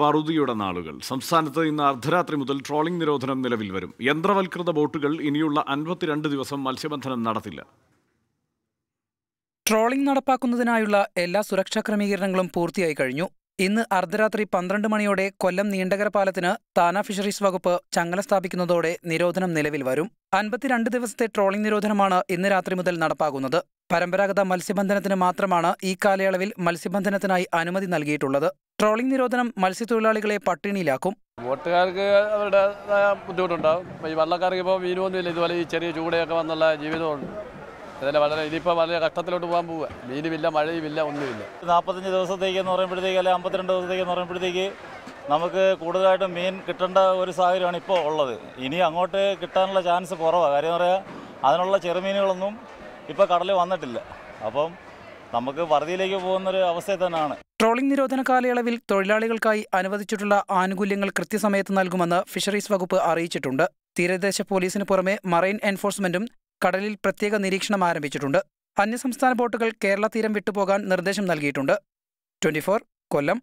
വറുതിയുടെ നാളുകൾ. സംസ്ഥാനത്ത് ഇന്ന് അർദ്ധരാത്രി മുതൽ ട്രോളിംഗ് നിരോധനം നിലവിൽ വരും. യന്ത്രവൽകൃത ബോട്ടുകൾ ഇനിയുള്ള അൻപത്തിരണ്ട് ദിവസം മത്സ്യബന്ധനം നടത്തില്ല. ട്രോളിംഗ് നടപ്പാക്കുന്നതിനായുള്ള എല്ലാ സുരക്ഷാ ക്രമീകരണങ്ങളും പൂർത്തിയായി കഴിഞ്ഞു. ഇന്ന് അർദ്ധരാത്രി പന്ത്രണ്ട് മണിയോടെ കൊല്ലം നീണ്ടകര പാലത്തിന് താന ഫിഷറീസ് വകുപ്പ് ചങ്ങല സ്ഥാപിക്കുന്നതോടെ നിരോധനം നിലവിൽ വരും. അൻപത്തിരണ്ട് ദിവസത്തെ ട്രോളിംഗ് നിരോധനമാണ് ഇന്ന് രാത്രി മുതൽ നടപ്പാകുന്നത് പരമ്പരാഗത മത്സ്യബന്ധനത്തിന് മാത്രമാണ് ഈ കാലയളവിൽ മത്സ്യബന്ധനത്തിനായി അനുമതി നൽകിയിട്ടുള്ളത്. ട്രോളിംഗ് നിരോധനം മത്സ്യത്തൊഴിലാളികളെ പട്ടിണിയിലാക്കും. ബോട്ടുകാർക്ക് അവരുടെ ബുദ്ധിമുട്ടുണ്ടാവും. ഈ വള്ളക്കാർക്ക് ഇപ്പോൾ മീനൊന്നുമില്ല ഇതുപോലെ ഈ ചെറിയ ചൂടയൊക്കെ വന്നുള്ള ജീവിതമുണ്ട്. അതിന് വളരെ ഇനിയിപ്പോൾ വളരെ കഷ്ടത്തിലോട്ട് പോകാൻ പോവുക. മീനുമില്ല മഴയുമില്ല ഒന്നുമില്ല. നാൽപ്പത്തഞ്ച് ദിവസത്തേക്ക് എന്ന് പറയുമ്പോഴത്തേക്ക് അല്ലെങ്കിൽ അമ്പത്തിരണ്ട് ദിവസത്തേക്ക് എന്ന് പറയുമ്പോഴത്തേക്ക് നമുക്ക് കൂടുതലായിട്ടും മീൻ കിട്ടേണ്ട ഒരു സാഹചര്യമാണ് ഇപ്പോൾ ഉള്ളത്. ഇനി അങ്ങോട്ട് കിട്ടാനുള്ള ചാൻസ് കുറവാണ് കാര്യം പറയുക പറയാ അതിനുള്ള ചെറുമീനുകളൊന്നും ഇപ്പോൾ കടലിൽ വന്നിട്ടില്ല. അപ്പം നമുക്ക് വറുതിയിലേക്ക് പോകുന്നൊരു അവസ്ഥയിൽ തന്നെയാണ്. ട്രോളിംഗ് നിരോധന കാലയളവിൽ തൊഴിലാളികൾക്കായി അനുവദിച്ചിട്ടുള്ള ആനുകൂല്യങ്ങൾ കൃത്യസമയത്ത് നൽകുമെന്ന് ഫിഷറീസ് വകുപ്പ് അറിയിച്ചിട്ടുണ്ട്. തീരദേശ പോലീസിന് പുറമെ മറൈൻ എൻഫോഴ്സ്മെന്റും കടലിൽ പ്രത്യേക നിരീക്ഷണം ആരംഭിച്ചിട്ടുണ്ട്. അന്യസംസ്ഥാന ബോട്ടുകൾ കേരള തീരം വിട്ടുപോകാൻ നിർദ്ദേശം നൽകിയിട്ടുണ്ട്. ട്വന്റി കൊല്ലം